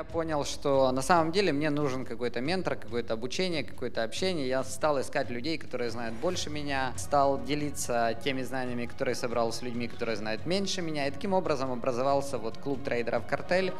Я понял, что на самом деле мне нужен какой-то ментор, какое-то обучение, какое-то общение. Я стал искать людей, которые знают больше меня, стал делиться теми знаниями, которые собрал с людьми, которые знают меньше меня. И таким образом образовался вот клуб трейдеров «Картель».